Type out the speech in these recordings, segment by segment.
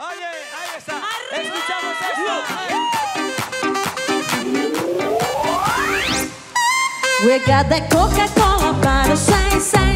Oye, ahí está. Escuchamos esto. We got that Coca-Cola.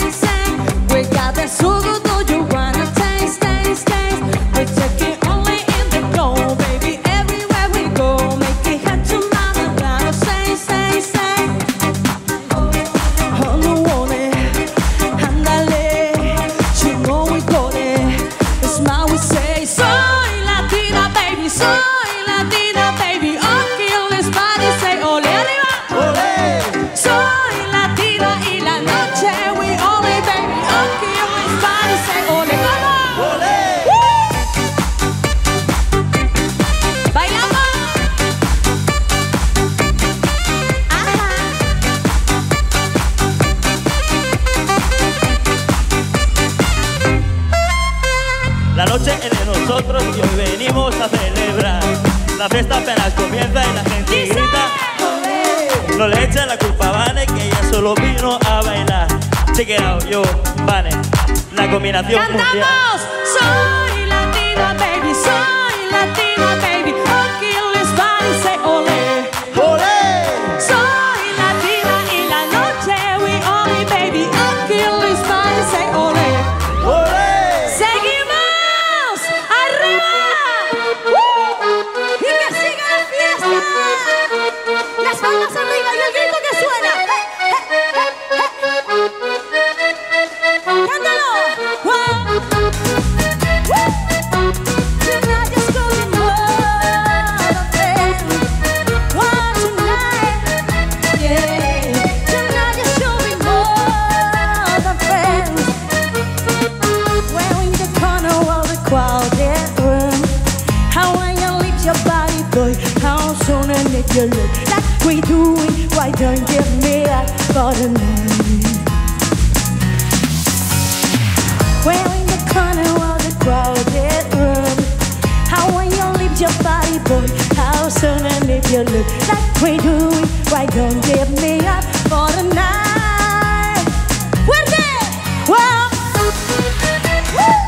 noche entre nosotros y hoy venimos a celebrar. La fiesta apenas comienza y la gente grita. No le echen la culpa a Vane que ella solo vino a bailar. Chequeado oh, yo, Vane, la combinación ¡Cantamos! mundial. you look like we do it. Why don't you give me that for the night? Where in the corner of the crowded room? How when you leave your body, boy? How soon and if you look like we do it? Why don't you give me up for the night? Where's it? Whoa. woo!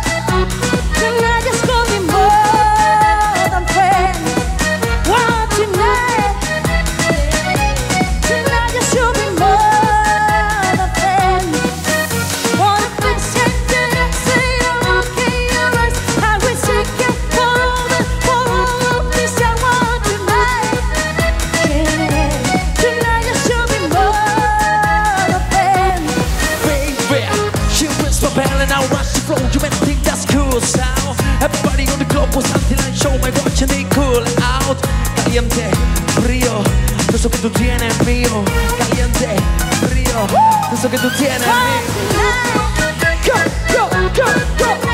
For something like show me watching they cool out Caliente, frío, eso que tú tienes mío Caliente, frío, eso que tú tienes mío Go, go, go, go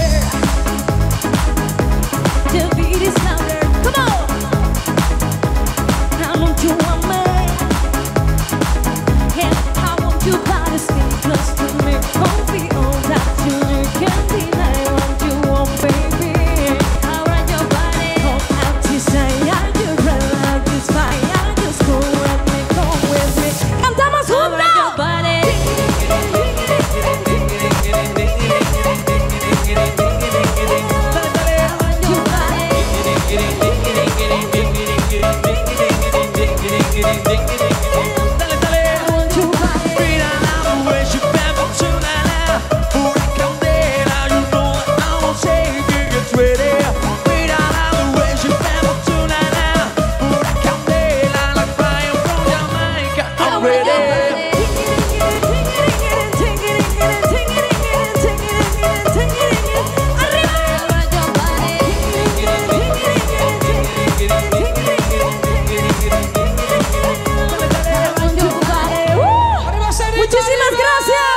gracias.